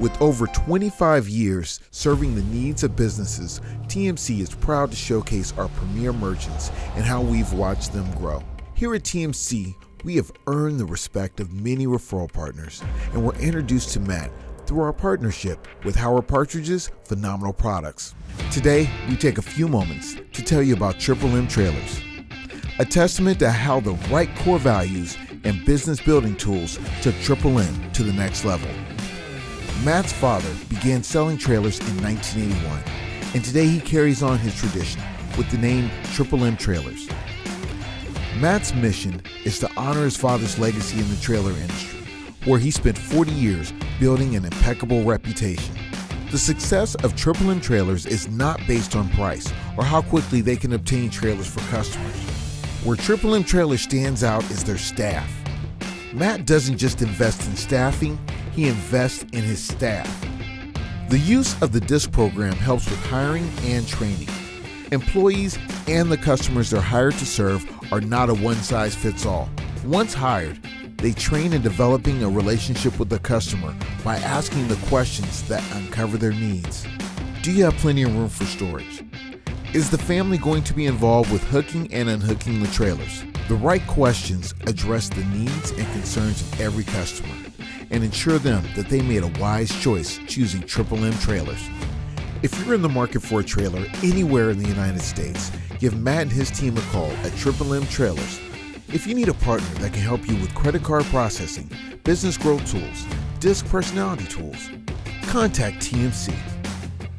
With over 25 years serving the needs of businesses, TMC is proud to showcase our premier merchants and how we've watched them grow. Here at TMC, we have earned the respect of many referral partners, and were introduced to Matt through our partnership with Howard Partridge's phenomenal products. Today, we take a few moments to tell you about Triple M Trailers, a testament to how the right core values and business building tools took Triple M to the next level. Matt's father began selling trailers in 1981, and today he carries on his tradition with the name Triple M Trailers. Matt's mission is to honor his father's legacy in the trailer industry, where he spent 40 years building an impeccable reputation. The success of Triple M Trailers is not based on price or how quickly they can obtain trailers for customers. Where Triple M Trailers stands out is their staff. Matt doesn't just invest in staffing, he invests in his staff. The use of the DISC program helps with hiring and training. Employees and the customers they're hired to serve are not a one size fits all. Once hired, they train in developing a relationship with the customer by asking the questions that uncover their needs. Do you have plenty of room for storage? Is the family going to be involved with hooking and unhooking the trailers? The right questions address the needs and concerns of every customer and ensure them that they made a wise choice choosing Triple M trailers. If you're in the market for a trailer anywhere in the United States, give Matt and his team a call at Triple M Trailers. If you need a partner that can help you with credit card processing, business growth tools, disc personality tools, contact TMC.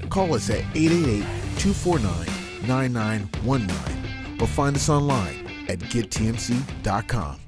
Call us at 888 249 9919 or find us online at gettmc.com.